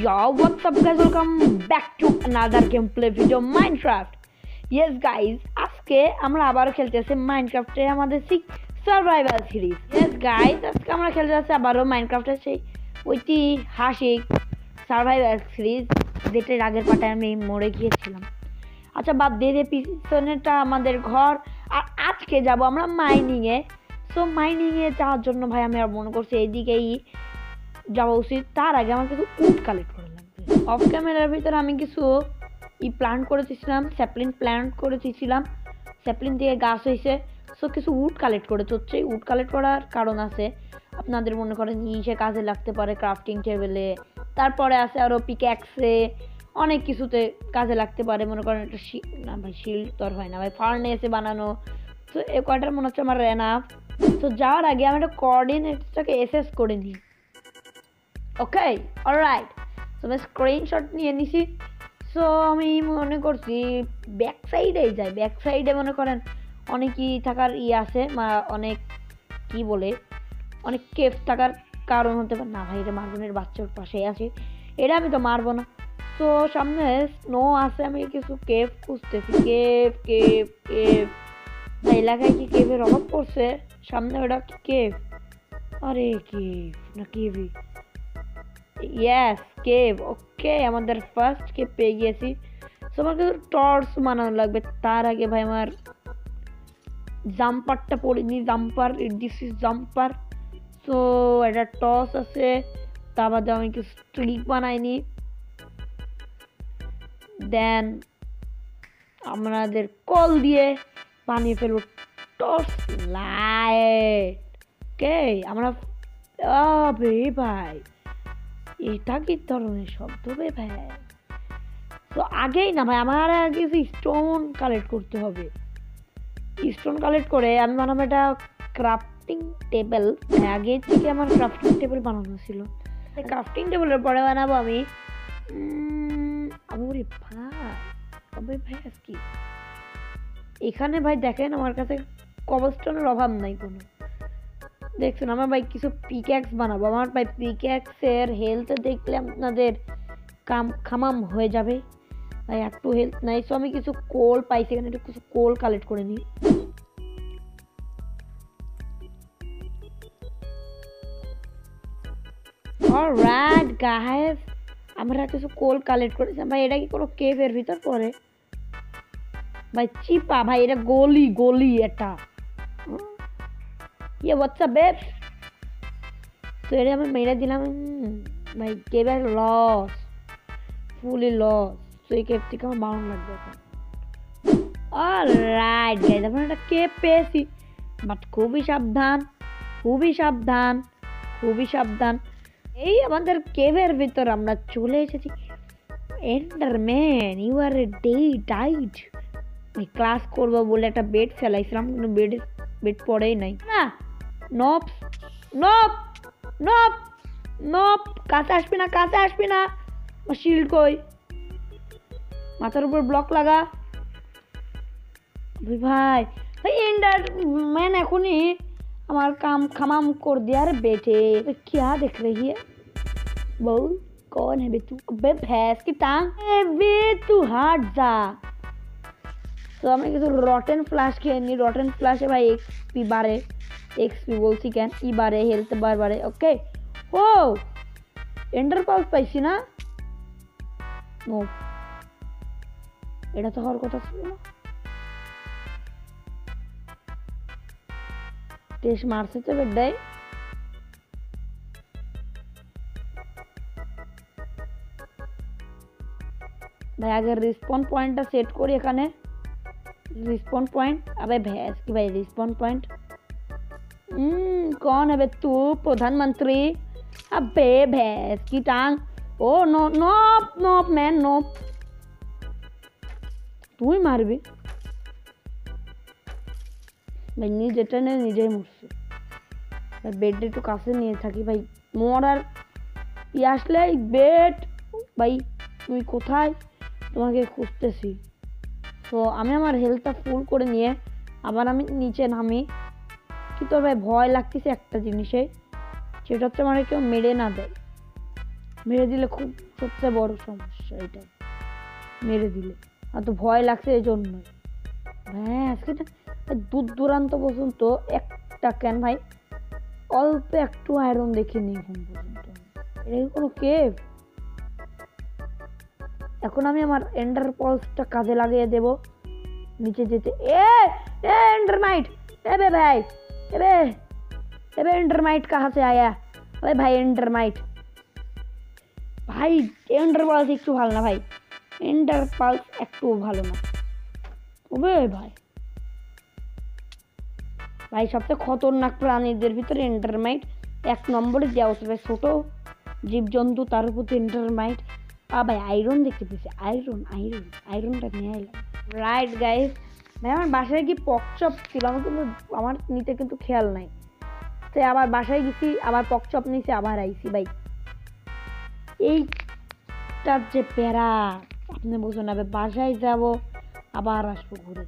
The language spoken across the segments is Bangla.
Yo, what's up guys? Welcome back to another gameplay video Minecraft. Yes guys, আজকে আমরা আবার খেলতেছি মাইনক্রাফটে আমাদের সেই সার্ভাইভাল সিরিজ ইয়েস গাইস আজকে আমরা খেলতে যাচ্ছি আবারও মাইনক্রাফটের সেই ঐতিহাসিক সার্ভাইভাল সিরিজ যেটার আগের পাটায় আমি মরে গিয়েছিলাম আচ্ছা বাদ দিয়ে দিয়ে পিছনেটা আমাদের ঘর আর আজকে যাব আমরা মাইনিংয়ে সো মাইনিংয়ে যাওয়ার জন্য ভাই আমি আর মনে করছি এইদিকেই যাওয়া উচিত। তার আগে আমার কিছু উড কালেক্ট করা লাগবে। অফ ক্যামেরার ভিতরে আমি কিছু ই প্ল্যান্ট করেছিলাম স্যাপলিন প্ল্যান্ট করেছিলাম স্যাপলিন দিয়ে গাছ হয়েছে সো কিছু উড কালেক্ট করে হচ্ছে উড কালেক্ট করার কারণ আছে। আপনাদের মনে করেন ইসে কাজে লাগতে পারে ক্রাফটিং টেবিলে তারপরে আছে আরও পিক্যাক্সে অনেক কিছুতে কাজে লাগতে পারে। মনে করেন একটা না ভাই শিল্ড তো আর হয় না ভাই ফার্নেসে বানানো। তো এ কয়টার মনে হচ্ছে আমার রেনাফ তো যাওয়ার আগে আমি একটা কোঅর্ডিনেটসটাকে এসেস করে নিই। ওকে অলরাইট তো আমি স্ক্রিনশট নিয়ে নিছি। সো আমি মনে করছি ব্যাক সাইডেই যাই। ব্যাক সাইডে মনে করেন অনেকই থাকার ই আছে বা অনেক কি বলে, অনেক কেফ থাকার কারণ হতে পারে। না ভাই, এটা মার্বনের বাচ্চার পাশেই আছে। এটা আমি তো মারবো না। তো সামনে স্নো আছে, আমি কিছু কেভ খুঁজতেছি। কেভ কেভ কেভ এলাকায় কি কেভের অভাব পড়ছে? সামনে ওটা কেভ আরে কেভ না কেভই ইয়েস কেভ ওকে আমাদের ফার্স্ট কেভ পেয়ে গিয়েছি। সো আমার কিছু টর্চ বানানো লাগবে, তার আগে ভাই আমার জাম্পারটা পড়িনি jumper this is jumper so একটা টস আছে তা বাদে আমি কিছু স্ট্রিক বানাইনি দেন আমাদের কল দিয়ে বানিয়ে ফেলব টর্চ লাইট কে আমরা ভাই। এটা কি ধরনের শব্দ বে ভাই। তো আগেই না ভাই, আমার আগে স্টোন কালেক্ট করতে হবে। স্টোন কালেক্ট করে আমি বানাবো এটা ক্রাফটিং টেবিল আগে থেকে আমার ক্রাফটিং টেবিল বানানো ছিল। ক্রাফটিং টেবিলের পরে বানাবো আমি আমি ভাই। ভাই কি এখানে ভাই দেখেন আমার কাছে কবস্টনের অভাব নাই কোনো। দেখছেন, আমার ভাই কিছু পিক্যাক্স বানাবো। আমার ভাই পিক্যাক্সের হেলথ দেখলে আপনাদের কাম, খামাম হয়ে যাবে। ভাই, একটু হেলথ নাই সো আমি কিছু কোল পাইছি এখানে, একটু কিছু কোল কালেক্ট করে নিই। আমরা কিছু কোল কালেক্ট করেছি। ভাই, এটা কি কোনো কেভের ভিতর পড়ে? ভাই, চিপা, ভাই, এটা গলি গলি এটা। ইয়ে হোয়াটসঅ্যাপ বেব তো এটা আমি মেরে দিলাম ভাই কেবের লস ফুলি লস তো এই কেপ থেকে আমার বাউন্ড লাগবে এখন অলরাইট গাইজ আমরা একটা কেপ পেয়েছি বাট খুবই সাবধান খুবই সাবধান খুবই সাবধান এই আমাদের কেভের ভিতর আমরা চলে এসেছি Enderman you are a day diet class করব বলে একটা বেড ফেলাইছিলাম কিন্তু বেড বেড পড়েই নাই না নপ নপ নপ নপ কাছে আসবি না কাছে আসবি না শিল্ড কই মাথার উপর ব্লক লাগা ভাই ভাই এন্ডার ম্যান এখনই আমার काम खमाम कर दिया रे बेटे क्या देख रही है बहू कौन है बे तू अबे भैंस की टांग बे तू हट जा তো আমি কিছু রটেন ফ্লাশ খেয়ে নিই। রটেন ফ্লাশে ভাই এক্সপি বাড়ে। এক্সপি বলছি কেন? ই বাড়ে হেলথ বার বাড়ে। ওকে ও এন্ডার পাউস পাইছি না? নো এটা তো হওয়ার কথা ছিল না। টেস্ট মারছে তো বেডাই ভাই, আগে রিসপন পয়েন্টটা সেট করি এখানে। रिस्पॉन पॉइंट अबे भैंस की भाई रिस्पॉन पॉइंट कौन है बे तू प्रधानमंत्री अबे भैंस की टांग ओ नो नोप नोप मैन नोप তুই মারবি ভাই নিজেটা নিয়ে নিজেই মরছে ভাই বেডটা একটু কাছে নিয়ে থাকি ভাই মরার ই আসলে বেড ভাই তুই কোথায় তোমাকে খুঁজতেছি তো আমি আমার হেলথটা ফুল করে নিয়ে আবার আমি নিচে নামি। কিন্তু ভাই, ভয় লাগতেছে একটা জিনিসে, সেটা হচ্ছে আমার কেউ মেরে না দেয়। মেরে দিলে খুব সবচেয়ে বড় সমস্যা এটা। মেরে দিলে। আর তো ভয় লাগছে এই জন্য হ্যাঁ আজকে দূর দূরান্ত পর্যন্ত একটা কেন ভাই, অল্প একটু আয়রন দেখিনি এখন পর্যন্ত। এটা কোনো কেভ এখন আমি আমার এন্ডার পলসটা কাজে লাগিয়ে দেব নিচে যেতে এ ए एंडरमाइट ए बे भाई ए बे ए बे एंडरमाइट कहाँ से आया अरे भाई एंडरमाइट ভাই এন্ডার পালস একটু ভালো না ভাই এন্ডার পালস একটু ভালো না ওবে ভাই ভাই সবচেয়ে খতরনাক প্রাণীদের ভিতরে এন্ডারমাইট এক নম্বরে দেওয়া হচ্ছে ভাই ছোট জীবজন্তু তার উপর এন্ডারমাইট আ ভাই আয়রন দেখতে পেয়েছি আয়রন আয়রন আয়রনটা নিয়ে এলাম রাইট গাইস ভাই আমার বাসায় কি পকচপ ছিল আমার কিন্তু আমার নিতে কিন্তু খেয়াল নাই তো আবার বাসায় গেছি আবার পকচপ নিয়েছি আবার আইছি ভাই এইটার যে প্যারা আপনি বুঝুন না বাসায় যাব আবার আসব ঘুরে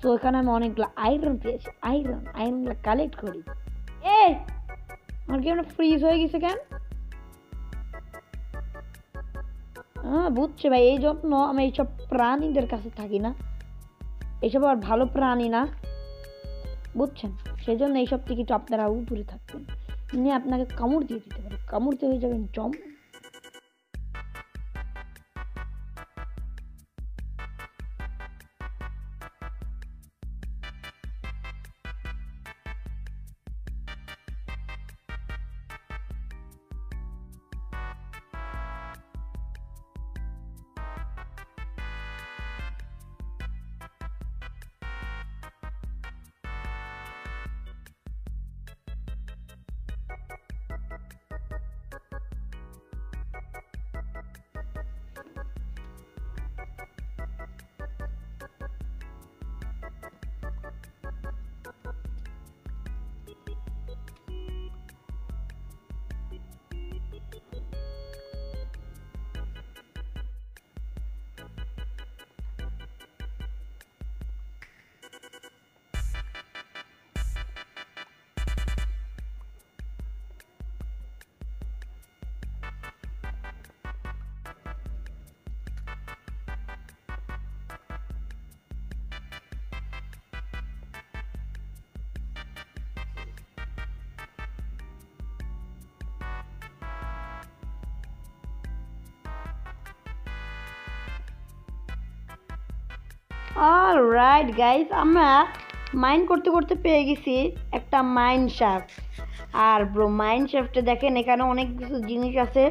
তো এখানে আমি অনেকগুলো আয়রন পেয়েছি আয়রন আয়রনগুলো কালেক্ট করি এ আমার কি ফ্রিজ হয়ে গেছে কেন হ্যাঁ বুঝছে ভাই, এই জন্য আমি এইসব প্রাণীদের কাছে থাকি না। এইসব আর ভালো প্রাণী না। বুঝছেন? সেই জন্য এইসব থেকে একটু আপনারা উপরে থাকবেন। নিয়ে আপনাকে কামড় দিয়ে দিতে পারে। কামড়তে হয়ে যাবেন জম। অলরাইট গাইস আমরা মাইন করতে করতে পেয়ে গেছি একটা মাইন শাফট আর ব্রো মাইন শাফটে দেখেন, এখানে অনেক কিছু জিনিস আছে।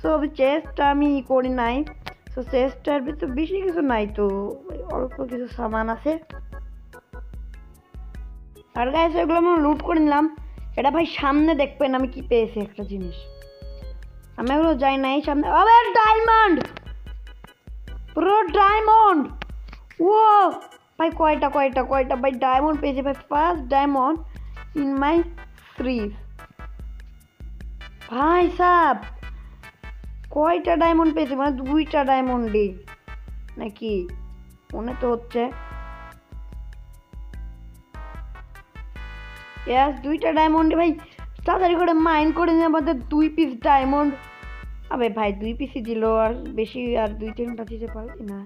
সো চেস্টটা আমি করি নাই। সো চেস্টটার ভিতরে বেশি কিছু নাই তো, অল্প কিছু সামান আছে। আর গাইস এগুলো আমরা লুট করে নিলাম। এটা ভাই সামনে দেখবেন আমি কি পেয়েছি একটা জিনিস। আমি এগুলো যাই নাই সামনে। ডায়মন্ড পুরো ডায়মন্ড ও ভাই, কয়টা কয়টা কয়টা? ভাই ডায়মন্ড পেয়েছে, ভাই first diamond in my fridge ভাই, সাব, কয়টা ডায়মন্ড পেয়েছে? মানে দুইটা ডায়মন্ডে নাকি? মনে তো হচ্ছে। ইয়াস দুইটা ডায়মন্ডে ভাই, তাড়াতাড়ি করে মাইন করে নিয়ে আমাদের দুই পিস ডায়মন্ড আবে, ভাই, দুই পিসই দিল, আর বেশি, আর দুই তিনটা দিতে পারছি না।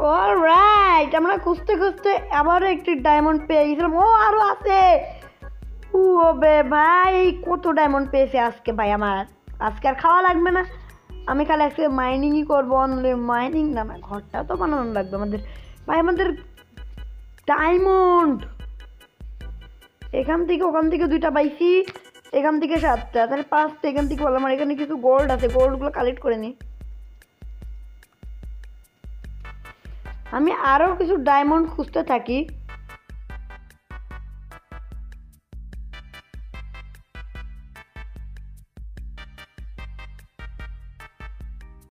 অলরাইট আমরা খুঁজতে খুঁজতে আবারও একটি ডায়মন্ড পেয়ে গেছিলাম। ও, আরও আছে! ও বে ভাই, কত ডায়মন্ড পেয়েছে আজকে ভাই আমার? আজকে আর খাওয়া লাগবে না। আমি খালি আজকে মাইনিংই করব অনলি মাইনিং না না, ঘরটা তো বানানো লাগবে আমাদের। ভাই, আমাদের ডায়মন্ড এখান থেকে, ওখান থেকে দুইটা পাইছি। এখান থেকে সাতটা, তাহলে পাঁচটা, এখান থেকে বললাম, আর এখানে কিছু গোল্ড আছে গোল্ডগুলো কালেক্ট করে নিই আমি আরও কিছু ডায়মন্ড খুঁজতে থাকি।